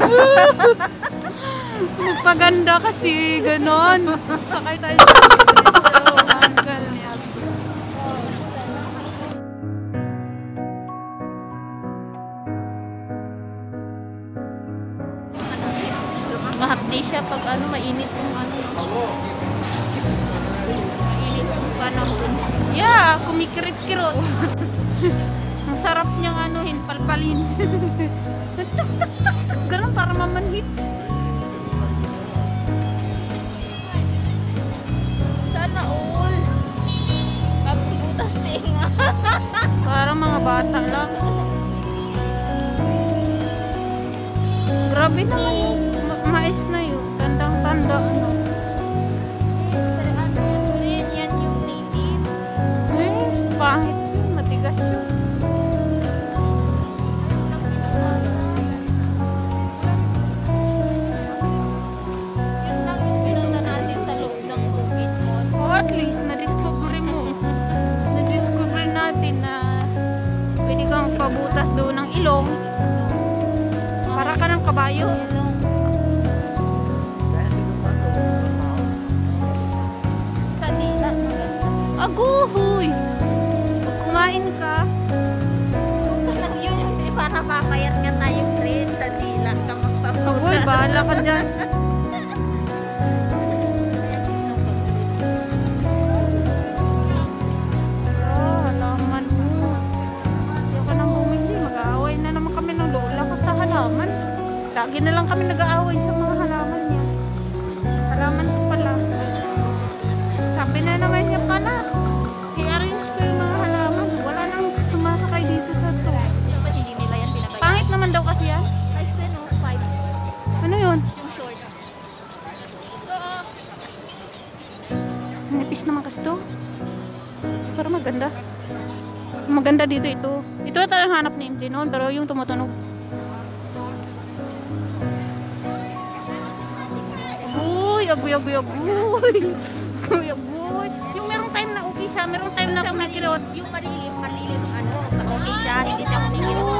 Magpaganda kasi, ganon. Sakay tayo sa uncle niya. Mahapdi siya pag ano, mainit yung ano. Mainit yung panahon. Yeah, kumikirot-kirot. Ang sarap niyang anuhin, palpalin. tuk para mamanhit. Sana all. Pagbutas tinga. Parang mga bata lang. Grabe naman yung ma- mais na yun. Tandang-tanda. Ano. Aguhoy! Pag kumain ka, Yun kasi para papayat ka tayo friend sa dila ka magpaputas. agoy, bahala ka dyan. Halaman. Lagi na lang kami nag-aaway dito ito. Ito talagang hanap ni MJ noon, pero yung tumutunog. Uy, agoy, agoy, agoy. Agoy, agoy. Yung merong time na okay siya, merong time na kumikirot. yung malilim, malilim, ano, okay siya, hindi siya kumikirot.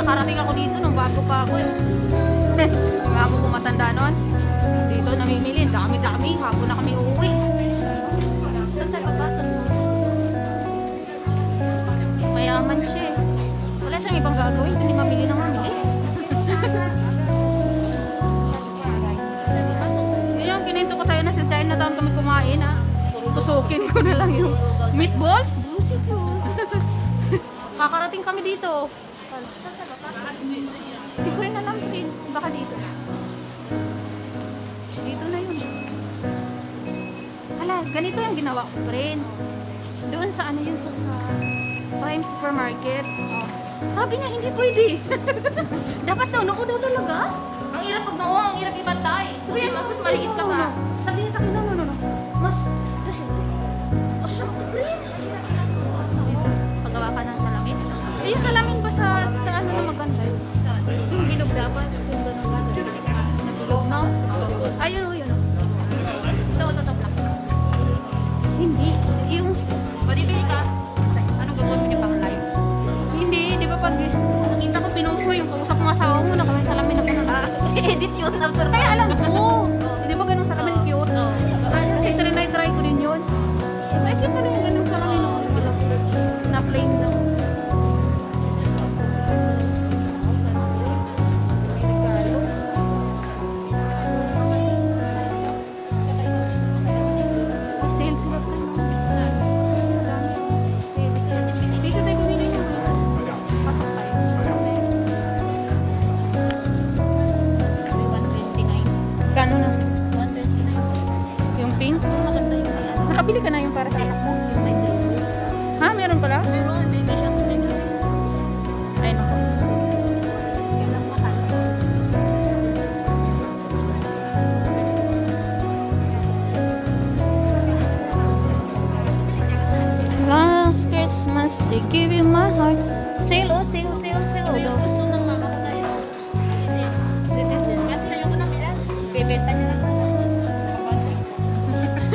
Nada, kakarating ako dito nung bago pa ako eh. Mo kung matanda nun. Dito namimili. Dami-dami. Hapon na kami uuwi. Saan tayo magpasok? Mayaman siya eh. Wala siyang ibang gagawin. Hindi mamili ng mamili. Yun yung kininto ko sa'yo na sa Chinatown kami kumain ah. Tusukin ko na lang yung meatballs. Busit yun. Kakarating kami dito. Hindi ko rin alam din. Baka dito. Dito na yun. Hala, ganito yung ginawa ko, friend. Doon sa ano yun sa, sa Prime Supermarket. Oh. Sabi niya, hindi pwede. Dapat daw, noo daw talaga. Ang hirap pag noo, ang hirap ibantay. Uy, mas maliit ka ba? Sabi niya sa akin, no, no, no, no. Mas, oh, syempre. Paggawa ka ng salamin. Yung salamin Ayun, oh, yun, oh. Ito, ito, ito. Hindi. Yung, Pwede bili ka. Anong gagawin mo niya pang live? hindi, di ba pag nakita ko pinost mo yung kausap mo asawa mo, nakamay salamin ako na. Ah, edit yun after Bili ka na yung para sa anak mo.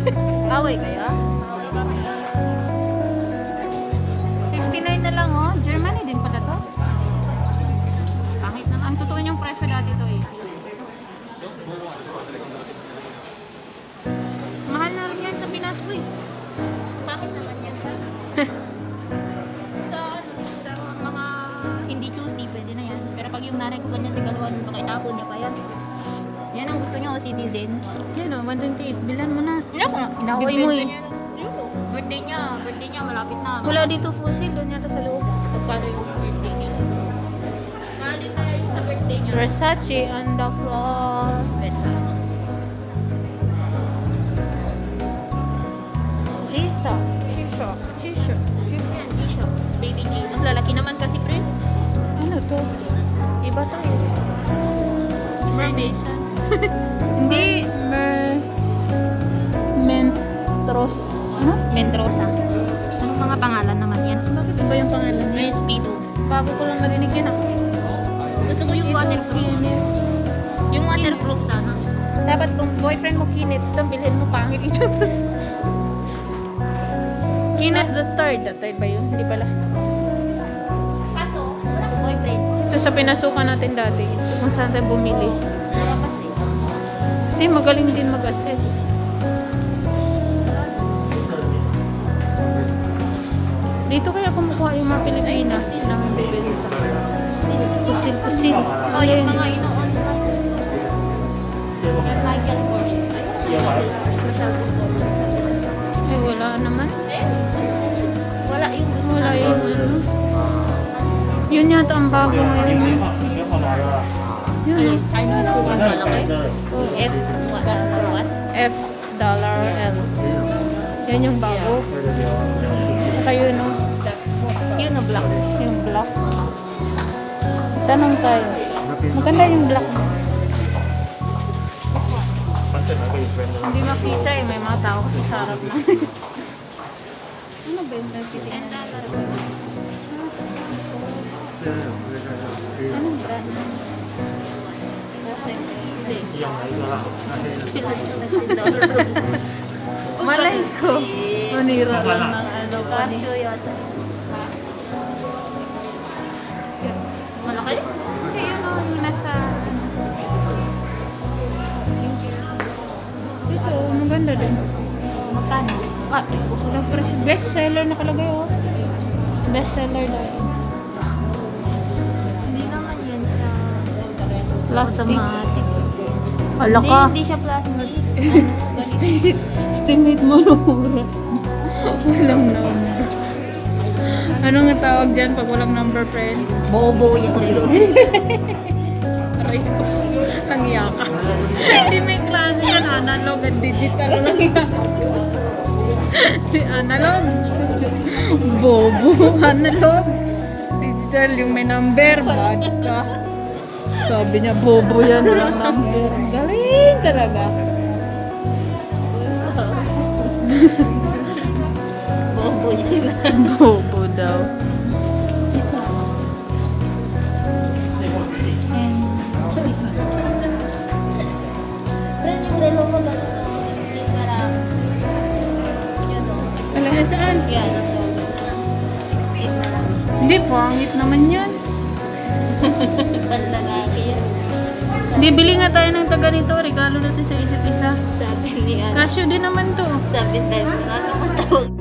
Away kayo? 59 na lang, oh. Germany din pala to. Pangit naman. Ang totoo niyang presyo dati to, eh. Mahal na rin yan sa Pinas, uy. Bakit naman yan? sa ano, sa mga hindi choosy, pwede na yan. Pero pag yung nanay ko ganyan, tigalawan, baka itapon niya pa yan. Yan ang gusto niya, o citizen. Yan, oh. 128. Bilan mo na. Wala ko mo, eh. Birthday niya. Birthday niya, malapit na. Wala dito fossil. Doon yata sa loob. Magkano yung birthday niya? Mahal din tayo yung sa birthday niya. Versace on the floor. Versace. Gisa. Shisha. Shisha. Yan, Isha. Baby G. Ang lalaki naman kasi, pre. Ano to? Iba to eh. Mermaid. Hindi. Mer... Mentros. Ano? Mentrosa. Anong mga pangalan naman yan? Bakit iba yung pangalan niya? Prince Speedo. Bago ko lang marinig yan ah. Gusto ko yung waterproof. Yung waterproof sana. Dapat kung boyfriend mo kinit, bilhin mo pangit itsura. Kinit the third. The third ba yun? Hindi pala. Kaso, wala akong boyfriend. Ito sa pinasukan natin dati. Kung saan tayo bumili. Kasi. Hindi, magaling din mag-assess. Dito kaya kumukuha yung mga Pilipinas na may bibili ito. Kusil-kusil. Oh, yung mga inoon. Michael Kors. Ay, wala naman. Wala yung gusto Wala yung ano. Yun yata ang bago ngayon. Ay, ano yung malaki? F, what, what? F dollar L. Yan yung bago. Tsaka yun, no? Yun na black. Yung black. Tanong tayo. Maganda yung black. Hindi makita eh. May mga tao kasi sa harap na. ano ba yung nagtitingnan? Anong brand? Malay ko. Manira lang ng ano. Casio yata. Malaki? Hindi yun o, yung nasa... Ito, maganda din. Magkano? Ah. Best seller nakalagay oh. Best seller daw. Plastic. Automatic. Hala Hindi, ka. hindi siya plastic. Ano, Estimate, estimate mo ng oras. walang number. Ano nga tawag dyan pag walang number, friend? Bobo yan. Aray ko. Langya ka. Hindi may klase yan. Analog at digital. Langya. Analog. Bobo. Analog. Digital yung may number. Bad ka. Sabi niya, bobo yan. Walang number. Galing talaga. Bobo yan. Bobo daw. This one. And this one. Then yung relo ko ba? 16 para. Yun o. Alam niya saan? 16 na lang. Hindi, pangit naman yan. Panlalaki yan. Hindi, bili nga tayo ng taga nito. Regalo natin sa isa't isa. Sabi ni ano. Casio din naman to. Sabi tayo, ano ang tawag?